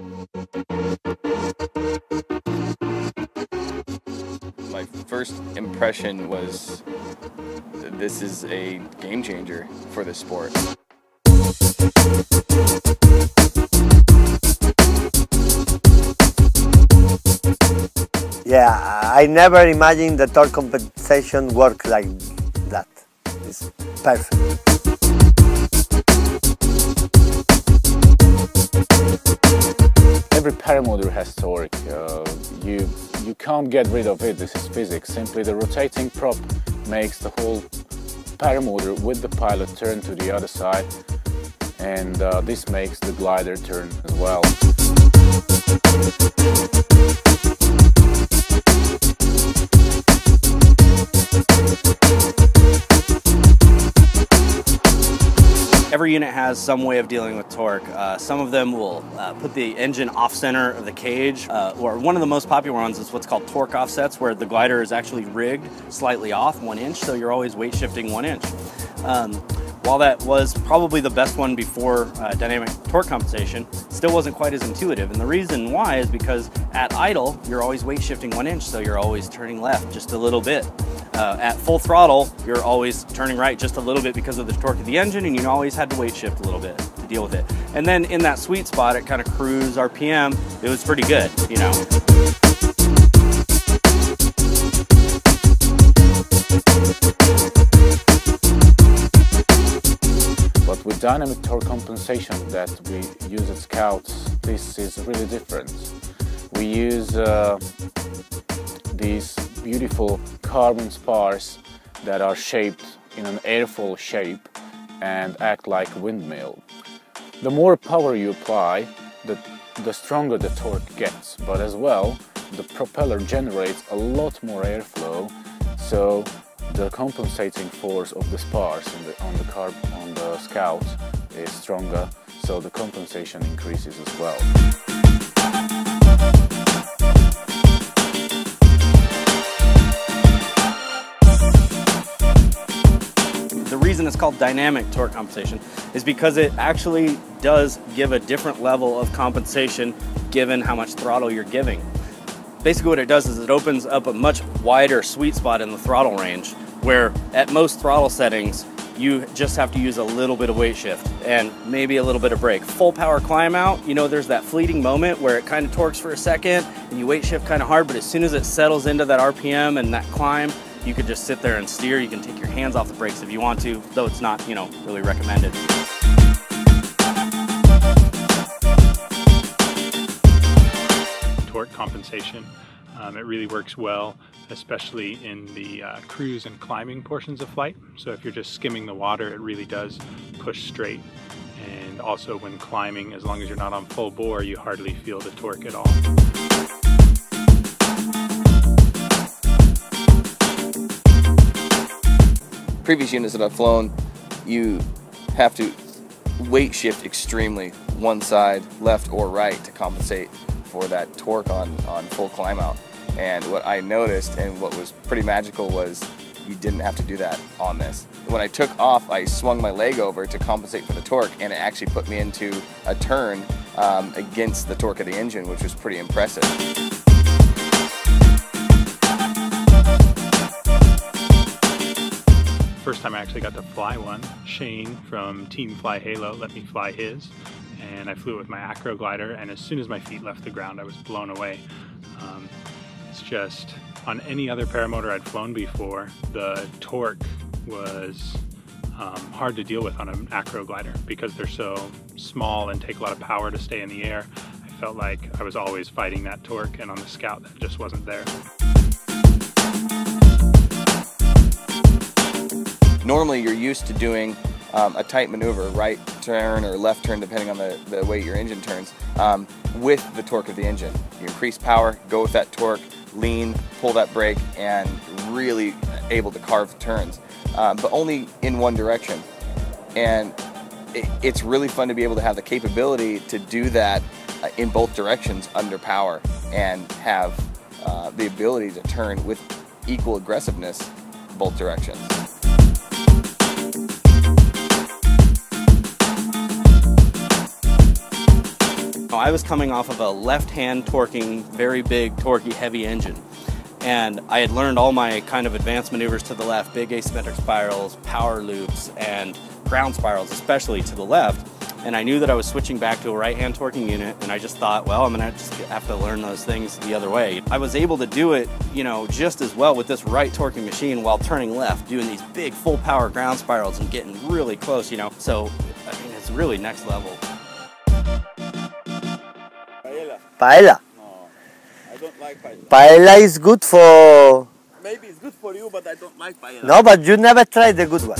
My first impression was this is a game changer for the sport. Yeah, I never imagined the torque compensation work like that. It's perfect. Every paramotor has torque. Uh, you you can't get rid of it. This is physics. Simply the rotating prop makes the whole paramotor with the pilot turn to the other side, and uh, this makes the glider turn as well. Every unit has some way of dealing with torque. Uh, some of them will uh, put the engine off center of the cage, uh, or one of the most popular ones is what's called torque offsets, where the glider is actually rigged slightly off one inch, so you're always weight shifting one inch. Um, while that was probably the best one before uh, dynamic torque compensation, still wasn't quite as intuitive. And the reason why is because at idle, you're always weight shifting one inch, so you're always turning left just a little bit. Uh, at full throttle, you're always turning right just a little bit because of the torque of the engine, and you always had to weight shift a little bit to deal with it. And then in that sweet spot, at kind of cruise RPM, it was pretty good, you know. But with dynamic torque compensation that we use at Scouts, this is really different. We use uh, these beautiful carbon spars that are shaped in an airfoil shape and act like windmill. The more power you apply, the, the stronger the torque gets, but as well, the propeller generates a lot more airflow, so the compensating force of the spars on the, on the, carb, on the Scout is stronger, so the compensation increases as well. Reason it's called dynamic torque compensation is because it actually does give a different level of compensation given how much throttle you're giving. Basically what it does is it opens up a much wider sweet spot in the throttle range where at most throttle settings you just have to use a little bit of weight shift and maybe a little bit of brake. Full power climb out, you know, there's that fleeting moment where it kind of torques for a second and you weight shift kind of hard, but as soon as it settles into that RPM and that climb, you could just sit there and steer. You can take your hands off the brakes if you want to, though it's not, you know, really recommended. Torque compensation. Um, it really works well, especially in the uh, cruise and climbing portions of flight. So if you're just skimming the water, it really does push straight. And also when climbing, as long as you're not on full bore, you hardly feel the torque at all. Previous units that I've flown, you have to weight shift extremely one side, left or right, to compensate for that torque on, on full climb out. And what I noticed and what was pretty magical was you didn't have to do that on this. When I took off, I swung my leg over to compensate for the torque and it actually put me into a turn um, against the torque of the engine, which was pretty impressive. First time I actually got to fly one, Shane from Team Fly Halo let me fly his, and I flew it with my acro glider, and as soon as my feet left the ground, I was blown away. Um, it's just, on any other paramotor I'd flown before, the torque was um, hard to deal with on an acro glider because they're so small and take a lot of power to stay in the air. I felt like I was always fighting that torque, and on the Scout, that just wasn't there. Normally you're used to doing um, a tight maneuver, right turn or left turn, depending on the, the way your engine turns, um, with the torque of the engine. You increase power, go with that torque, lean, pull that brake, and really able to carve turns, um, but only in one direction. And it, it's really fun to be able to have the capability to do that uh, in both directions under power and have uh, the ability to turn with equal aggressiveness both directions. I was coming off of a left-hand torquing, very big, torquey, heavy engine. And I had learned all my kind of advanced maneuvers to the left, big asymmetric spirals, power loops, and ground spirals, especially to the left. And I knew that I was switching back to a right-hand torquing unit, and I just thought, well, I'm gonna just have to learn those things the other way. I was able to do it, you know, just as well with this right torquing machine while turning left, doing these big full power ground spirals and getting really close, you know. So, I mean, it's really next level. Paella. No, I don't like paella. Paella is good for. Maybe it's good for you, but I don't like paella. No, but you never tried the good one.